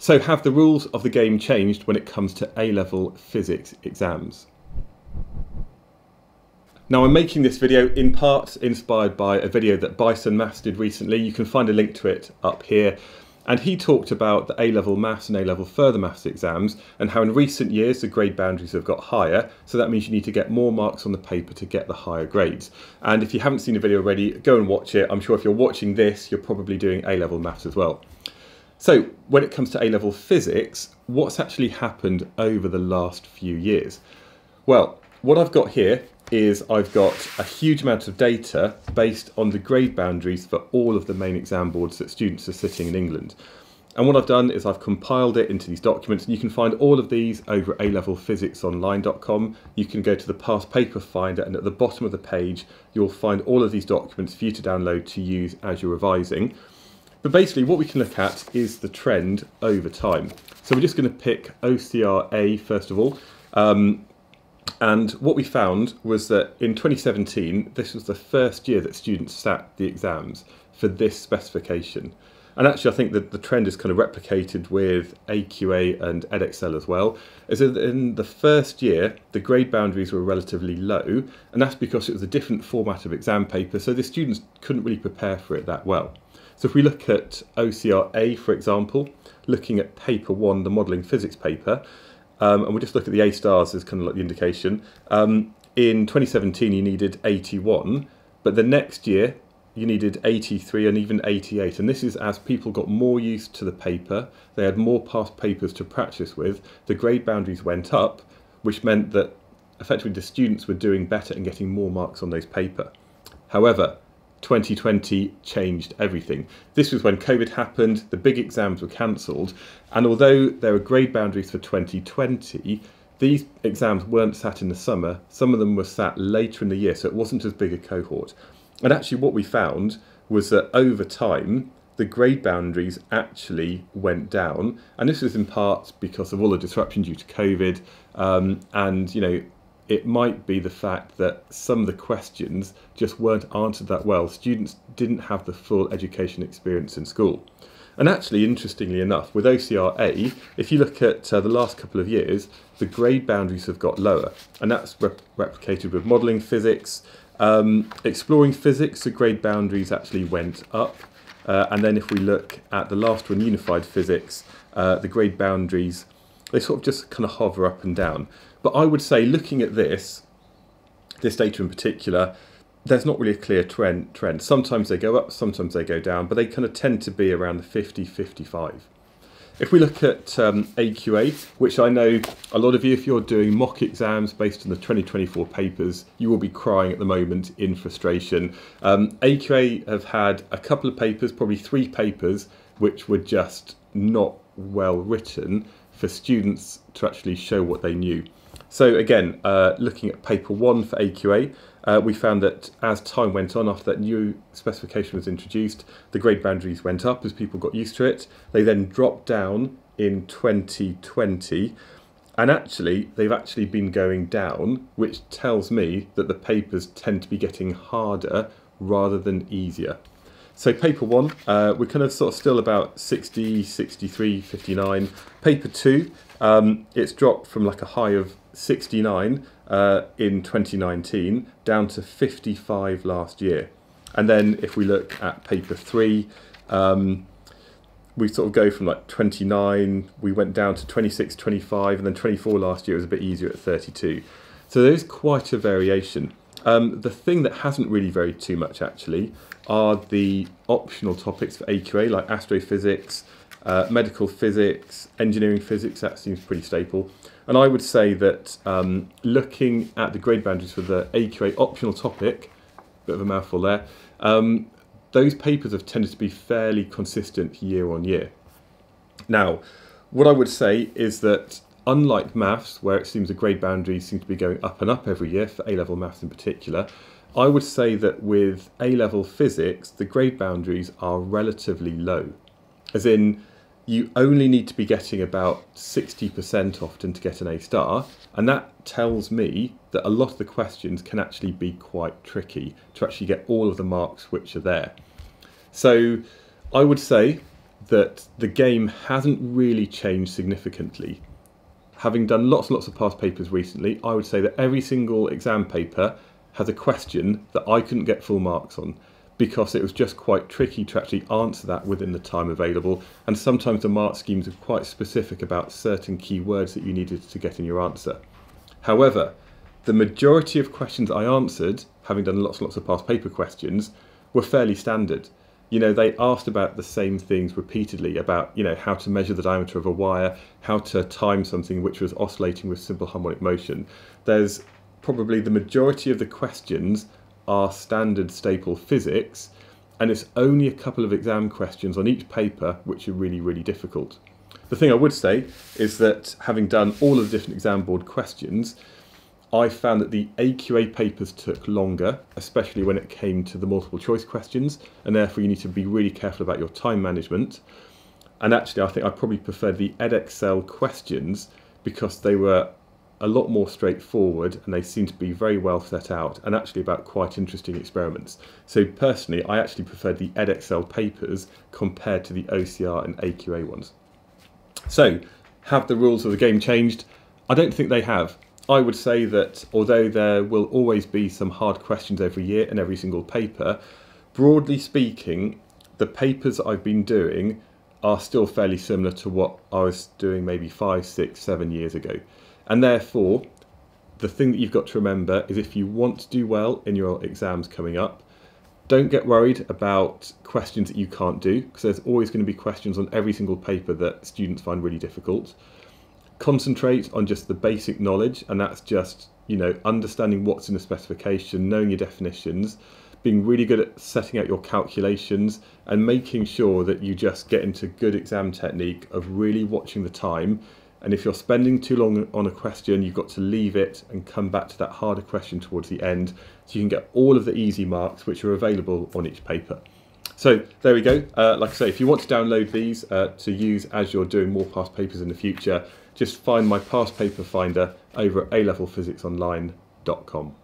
So have the rules of the game changed when it comes to A-level physics exams? Now I'm making this video in part inspired by a video that Bicen Maths did recently. You can find a link to it up here. And he talked about the A-level maths and A-level further maths exams and how in recent years the grade boundaries have got higher. So that means you need to get more marks on the paper to get the higher grades. And if you haven't seen the video already, go and watch it. I'm sure if you're watching this, you're probably doing A-level maths as well. So when it comes to A-level physics, what's actually happened over the last few years? Well, what I've got here is I've got a huge amount of data based on the grade boundaries for all of the main exam boards that students are sitting in England. And what I've done is I've compiled it into these documents and you can find all of these over alevelphysicsonline.com. You can go to the past paper finder and at the bottom of the page you'll find all of these documents for you to download to use as you're revising. But basically what we can look at is the trend over time. So we're just going to pick OCR-A first of all. Um, and what we found was that in 2017, this was the first year that students sat the exams for this specification. And actually, I think that the trend is kind of replicated with AQA and Edexcel as well. is that in the first year, the grade boundaries were relatively low, and that's because it was a different format of exam paper, so the students couldn't really prepare for it that well. So if we look at OCR-A, for example, looking at paper one, the modelling physics paper, um, and we'll just look at the A stars as kind of like the indication. Um, in 2017, you needed 81, but the next year, you needed 83 and even 88. And this is as people got more used to the paper, they had more past papers to practice with, the grade boundaries went up, which meant that effectively the students were doing better and getting more marks on those paper. However, 2020 changed everything. This was when COVID happened, the big exams were cancelled, and although there were grade boundaries for 2020, these exams weren't sat in the summer, some of them were sat later in the year, so it wasn't as big a cohort. And actually, what we found was that over time, the grade boundaries actually went down, and this was in part because of all the disruption due to COVID, um, and you know it might be the fact that some of the questions just weren't answered that well. Students didn't have the full education experience in school. And actually, interestingly enough, with OCR-A, if you look at uh, the last couple of years, the grade boundaries have got lower, and that's rep replicated with modelling physics. Um, exploring physics, the grade boundaries actually went up. Uh, and then if we look at the last one, unified physics, uh, the grade boundaries, they sort of just kind of hover up and down. But I would say, looking at this, this data in particular, there's not really a clear trend. trend. Sometimes they go up, sometimes they go down, but they kind of tend to be around the 50, 55. If we look at um, AQA, which I know a lot of you, if you're doing mock exams based on the 2024 papers, you will be crying at the moment in frustration. Um, AQA have had a couple of papers, probably three papers, which were just not well written for students to actually show what they knew. So again, uh, looking at paper one for AQA, uh, we found that as time went on after that new specification was introduced, the grade boundaries went up as people got used to it. They then dropped down in 2020 and actually they've actually been going down, which tells me that the papers tend to be getting harder rather than easier. So paper one, uh, we're kind of sort of still about 60, 63, 59. Paper two, um, it's dropped from like a high of 69 uh, in 2019 down to 55 last year. And then if we look at paper three, um, we sort of go from like 29, we went down to 26, 25, and then 24 last year was a bit easier at 32. So there's quite a variation. Um, the thing that hasn't really varied too much actually are the optional topics for AQA like astrophysics, uh, medical physics, engineering physics, that seems pretty staple. And I would say that um, looking at the grade boundaries for the AQA optional topic, bit of a mouthful there, um, those papers have tended to be fairly consistent year on year. Now, what I would say is that unlike maths, where it seems the grade boundaries seem to be going up and up every year, for A-level maths in particular, I would say that with A-level physics, the grade boundaries are relatively low. As in, you only need to be getting about 60% often to get an A star, and that tells me that a lot of the questions can actually be quite tricky to actually get all of the marks which are there. So I would say that the game hasn't really changed significantly. Having done lots and lots of past papers recently, I would say that every single exam paper has a question that I couldn't get full marks on because it was just quite tricky to actually answer that within the time available. And sometimes the mark schemes are quite specific about certain keywords that you needed to get in your answer. However, the majority of questions I answered, having done lots and lots of past paper questions, were fairly standard. You know, they asked about the same things repeatedly about, you know, how to measure the diameter of a wire, how to time something which was oscillating with simple harmonic motion. There's probably the majority of the questions are standard staple physics, and it's only a couple of exam questions on each paper which are really, really difficult. The thing I would say is that having done all of the different exam board questions, I found that the AQA papers took longer, especially when it came to the multiple choice questions, and therefore you need to be really careful about your time management. And actually, I think I probably preferred the Edexcel questions because they were a lot more straightforward and they seem to be very well set out and actually about quite interesting experiments. So personally, I actually preferred the Edexcel papers compared to the OCR and AQA ones. So, have the rules of the game changed? I don't think they have. I would say that although there will always be some hard questions every year in every single paper, broadly speaking, the papers I've been doing are still fairly similar to what I was doing maybe five, six, seven years ago. And therefore, the thing that you've got to remember is if you want to do well in your exams coming up, don't get worried about questions that you can't do, because there's always going to be questions on every single paper that students find really difficult. Concentrate on just the basic knowledge, and that's just, you know, understanding what's in the specification, knowing your definitions, being really good at setting out your calculations, and making sure that you just get into good exam technique of really watching the time and if you're spending too long on a question, you've got to leave it and come back to that harder question towards the end so you can get all of the easy marks which are available on each paper. So there we go. Uh, like I say, if you want to download these uh, to use as you're doing more past papers in the future, just find my past paper finder over at alevelphysicsonline.com.